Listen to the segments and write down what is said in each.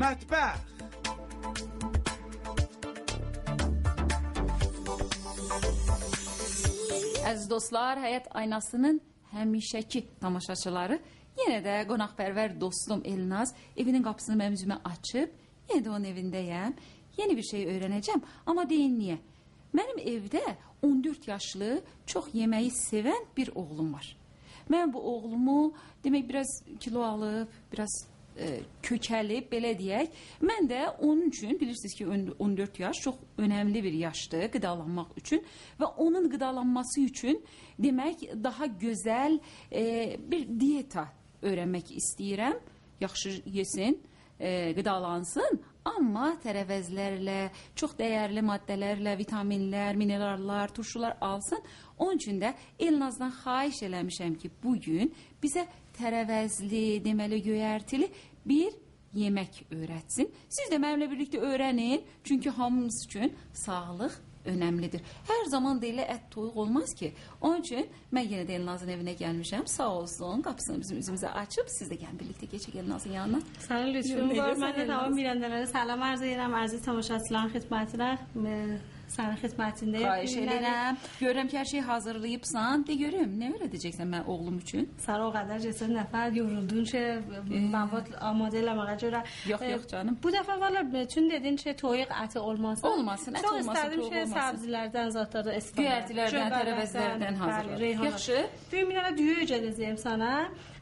Mətbəx. Əziz dostlar, Həyat Aynasının həmişəki tamaşaçıları yenə də qonaqpərvər dostum Elnaz evinin qapısını mənim üzümə açıb, yenə də onun evindəyəm. Yeni bir şey öyrənəcəm, amma deyin niyə? Mənim evdə 14 yaşlı, çox yeməyi sevən bir oğlum var. Mən bu oğlumu demək biraz kilo alıb, biraz kökəlib belə deyək. Mən də onun üçün bilirsiniz ki on- 14 yaş çox önəmli bir yaşdır qidalanmaq üçün və onun qidalanması üçün demək daha gözəl e, bir diyeta öyrənmək istəyirəm. Yaxşı yesin, e, qidalansın, amma tərəvəzlərlə, çox dəyərli maddələrlə, vitaminlər, minerallar, turşular alsın. Onun üçün də Elnazdan xahiş eləmişəm ki, bu gün bizə tərəvəzli, deməli göyərtili bir yemək öyrətsin. Siz də mənimlə birlikdə öyrənin, çünki hamımız üçün sağlıq önemlidir. Her zaman deyilə ət toyuq olmaz ki. Onun üçün mən yenə də Elnazın evinə gəlmişəm. Sağ olsun. Qapısını bizim üzümüzə açıb siz də gəlin birlikdə keçək Elnazın yanına. Sənin lütfun var. Mən də davam edənlərə salam arz edirəm. Əziz tamaşaçıların xidmətinə. sənin xidmətindəyəm. Xahiş edirəm. Görürəm ki, hər şeyi hazırlayıbsan. De görüm, nə öyrədəcəksən mən oğlum üçün? Sən o qədər cəsur nəfər yoruldun ki, məvat amade eləməyə görə. Yox, e, yox canım. Bu dəfə valla çün dedin ki, toyuq əti olmasın. Olmasın, ət olmasın, toyuq olmasın. Çox istədim ki, səbzilərdən, zətlərdən istifadə. Göyərtilərdən, tərəvəzlərdən hazırlayın. Yaxşı. Düyümlərə düyü öyrədəcəyəm sənə.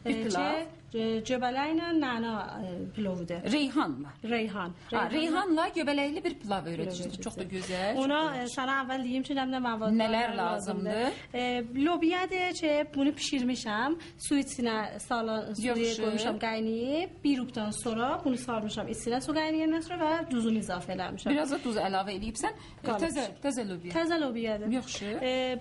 Bir pilav. Göbələklə nana e, pilovudur. Reyhanla. Reyhan. Ha, reyhanla göbələkli bir pilav öyrədəcəksən. Çox da gözəl. Ona e, sana əvvəl deyim ki, nə nə məvad Nələr lazımdır? E, lobiyadır ki, bunu bişirmişəm. Su içinə salan suyu Yaxşı. qoymuşam qaynayıb. Bir rubdan sonra bunu sarmışam içinə su qaynayandan sonra və duzunu izafə eləmişəm. Biraz da duz əlavə edibsən. E, Qalıb. Təzə, təzə lobiya. Təzə lobiyadır. Yaxşı. E,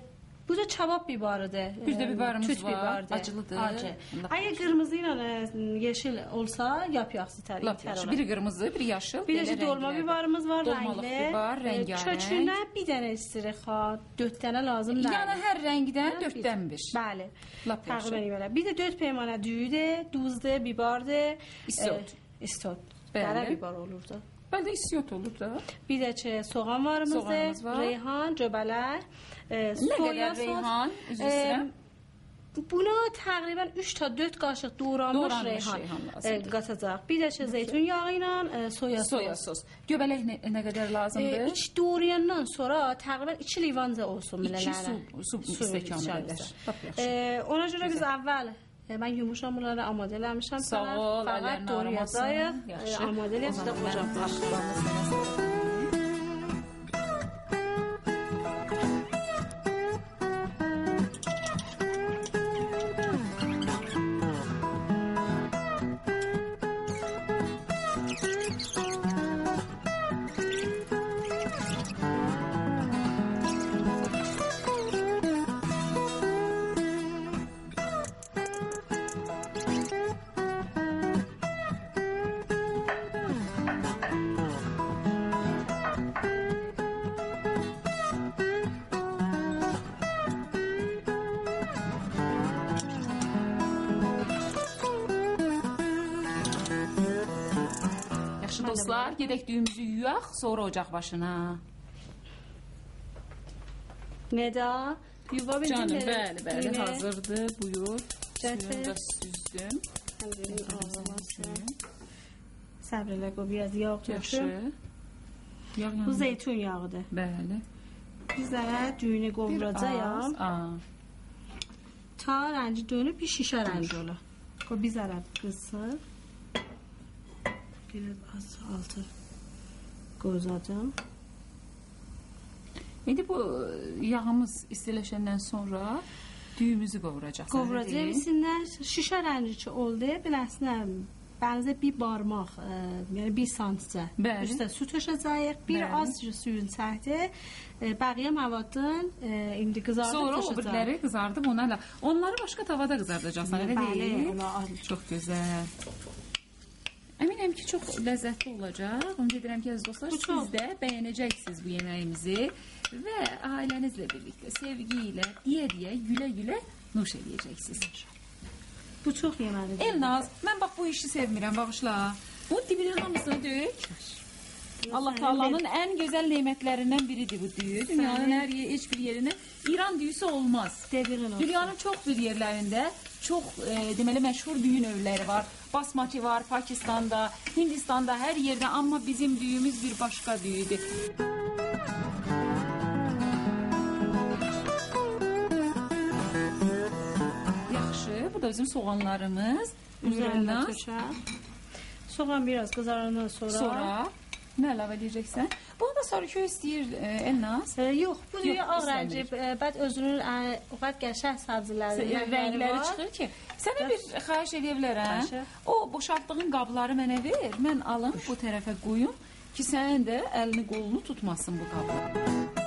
bu da çabab bibarıdır. Bir də E, bibarımız tüt var. bibardır. Acılıdır. Acı. Əgər qırmızı ilə e, yeşil olsa, yap yaxşı tər. Lap yaxşı. Biri qırmızı, biri yaşıl. Bir belə də dolma rənglərdir. bibarımız var, Dolmalıq rəngli. bibar, rəngarəng. Köçünə bir dənə istirik ha, 4 dənə lazım deyil. Yəni hər rəngdən 4-dən 1. Bəli. Lap yaxşı. Təqribən belə. Bir də 4 peymanə düyüdür, duzdur, bibardır. İsot. E, istot. Bəli. Qara bibar olurdu. بله این سیوت اولو دارم بیده چه سوغان وارمزه ریحان جبله سویا ریحان بونا تقریبا 3 تا 2 قاشق دورانبش دوران ریحان قاصزاق بیدش زیتون یاغینان سویا سس سویا سس گوبله نه قدر لازم به هیچ دوریانن سورا تقریبا 2 لیوان ز اوسو ملنا 2 سوب سوب سکان بلش اونا جوره biz اول من یوموشم را آماده لمشم فقط دوریتای دایق آماده لفت خوشم خب، خب. Dostlar, gedək düyümüzü yuyaq, sonra ocaq başına. Neda, yuva bildin Canım, bəli, bəli, Düyünü. hazırdır. Buyur. Suyunu da süzdüm. Səbr elə qoy, biraz yağ. Yağ Bu zeytun yağıdır. Bəli. Biz də düyünü. Aa. Ta rəngi dönüb bir şişə rəngi olar. Qoy bir zərə qızsın. Biraz az altı qozacağım. İndi bu yağımız istiləşəndən sonra düyümüzü qovuracaqsan. Qovuracağım içindən şişə rəngi ki oldu. Beləsinə bənzə bir barmaq, ə, yəni 1 santisə. Bəli. Üstə su töşəcəyik. Bir Bəli. az suyun səthi. Bəqiyə məvadın ə, indi qızardıb Sonra o biriləri qızardıb onlarla. Onları başqa tavada qızardacaqsan, elə Bəli, deyil? ayrı. Çox gözəl. Əminəm ki, çox ləzzətli olacaq. Ümid edirəm ki, əziz dostlar, siz də bəyənəcəksiniz bu yeməyimizi və ailənizlə birlikdə sevgi ilə, deyə-deyə, gülə-gülə nuş edəcəksiniz. Bu çox yeməlidir. Elnaz, mən bax bu işi sevmirəm, bağışla. Bu dibinin hamısını dök. Allah Taala'nın en güzel nimetlerinden biridir bu düğü. Dünyanın her yeri, hiçbir yerine İran düğüsü olmaz. Dünyanın çok bir yerlerinde çok e, deməli məşhur düğün evləri var. Basmati var, Pakistan'da, Hindistan'da her yerde ama bizim düğümüz bir başka düğüdür. Yaxşı, bu da bizim soğanlarımız. Üzerine Üzerinden töşer. Soğan biraz kızarandan sonra. sonra nə əlavə edəcəksən? Bunu da sarı istəyir e, Elnaz. E, yox, bu düyü ağ rəngli, e, bəd özünün e, o qədər qəşəng səbzələri, Rəngləri çıxır ki. Sənə bir xahiş edə bilərəm. O boşaltdığın qabları mənə ver. Mən alım bu tərəfə qoyum ki, sənin də əlini qolunu tutmasın bu qablar.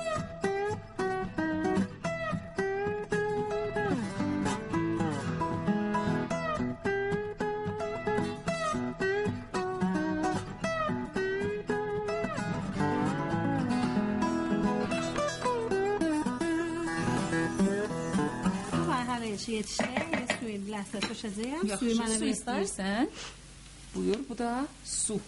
yaşı yetişti. Suyun lahsa soşacağım. Suyu bana su istersen. Buyur bu da su.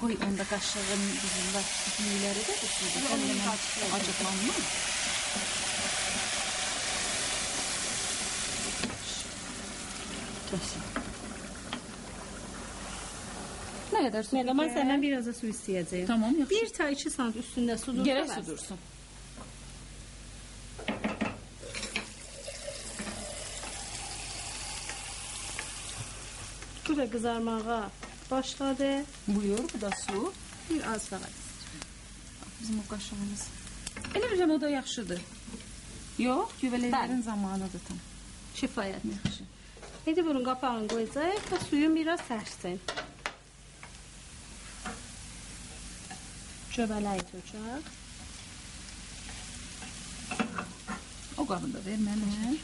Koy onda kaşığın dizinde büyüleri de üstüne. Acıklanma. Ne kadar su? Ne Melaman senden biraz da su isteyeceğim. Tamam. Yakışık. Bir çay içi saat üstünde su dursa Gerek su dursun. Bu da qızarmağa başladı. Buyur, bu da su. Bir az fəqət. Bizim o qaşığımız. Elə bilirəm o da yaxşıdır. Yox, güvələklərin zamanıdır tam. Kifayət. Yaxşı. İndi bunun qapağını qoyacağıq və suyun biraz sərssin. Göbələyi tökək. O qabını da ver mənə.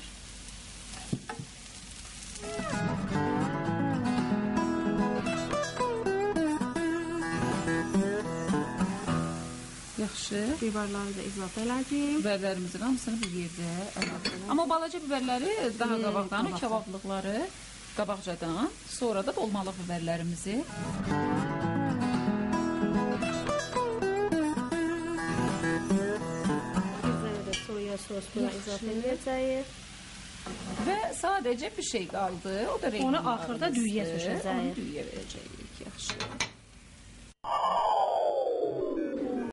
Yaxşı. Biberləri da izafə elədik. Biberlərimizin hamısını bir yerdə əlavə. Amma balaca biberləri daha qabaqdan, kebablıqları qabaqcadan, sonra da dolmalıq biberlərimizi. Də soya sos buna izafə edəcəyik. Və sadəcə bir şey qaldı. O da Onu axırda düyüyə. Onu düyüyə verəcəyik. Yaxşı.